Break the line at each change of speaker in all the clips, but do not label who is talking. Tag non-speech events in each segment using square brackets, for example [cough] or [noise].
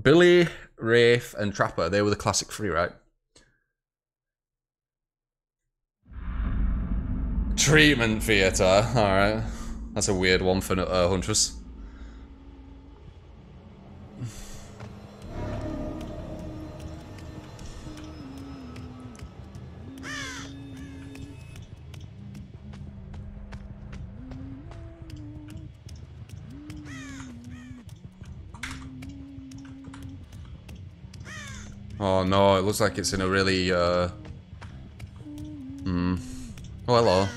Billy, Wraith, and Trapper. They were the classic three, right? Treatment theatre. Alright. That's a weird one for uh, Huntress. Oh no, it looks like it's in a really, uh... Hmm. Oh, hello.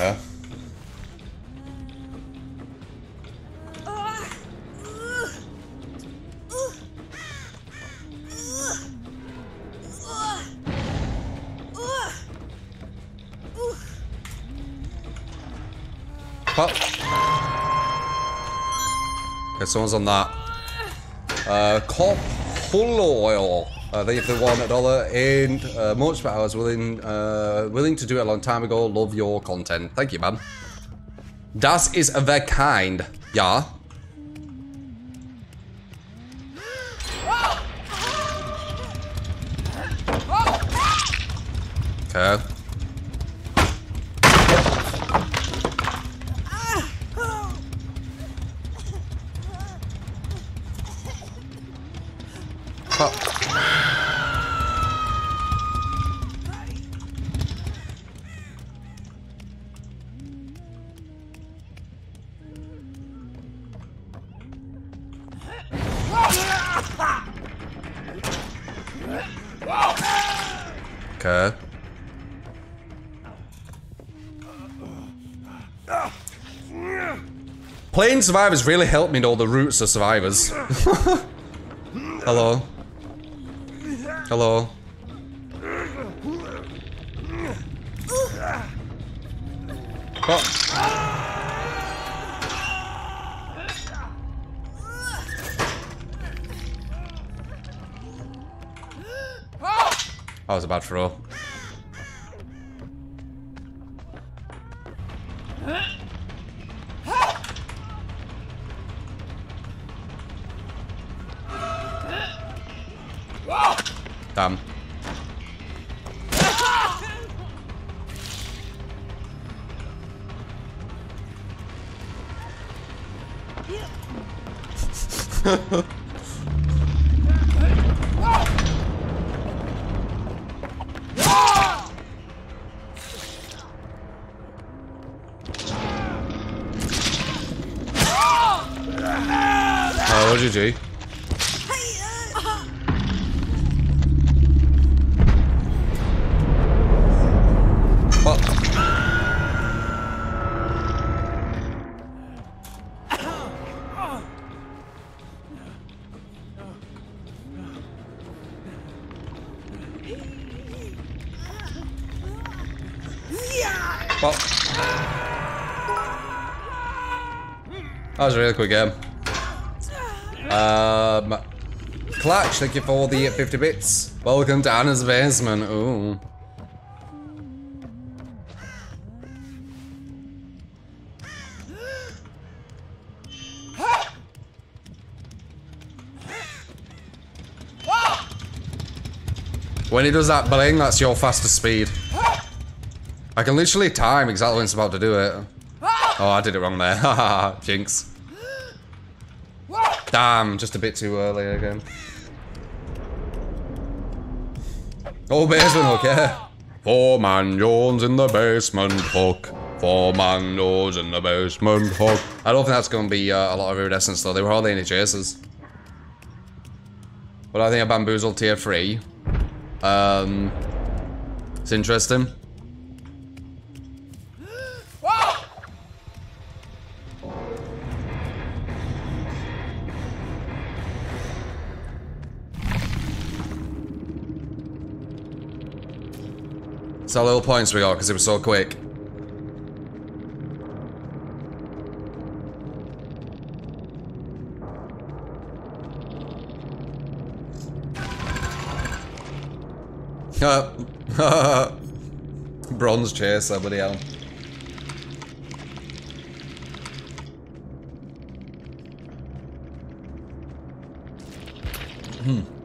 Yeah. Pop. Okay, someone's on that. Uh, Cop Hull Oil. Uh, they for one dollar and uh, much but I was willing uh, willing to do it a long time ago. Love your content. Thank you, man. Das ist the kind. Ja. Okay. Pop. Okay. Playing survivors really helped me know the roots of survivors. [laughs] Hello. Hello. Oh. That was a bad throw. Damn. [laughs] Oh, GG. Oh. That was a really quick game. Um, Clutch, thank you for the 50 bits. Welcome to Anna's basement. Ooh. When he does that bling, that's your fastest speed. I can literally time exactly when it's about to do it. Oh, I did it wrong there. [laughs] Jinx. Damn, just a bit too early again. Oh, basement hook, yeah. Four man Jones in the basement hook. Four man Jones in the basement hook. I don't think that's going to be uh, a lot of iridescence though. They were hardly any chasers. But I think a bamboozle tier 3. Um, it's interesting. It's our little points we got because it was so quick. [laughs] Bronze chair, somebody else. Hmm.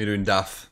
You're doing daft.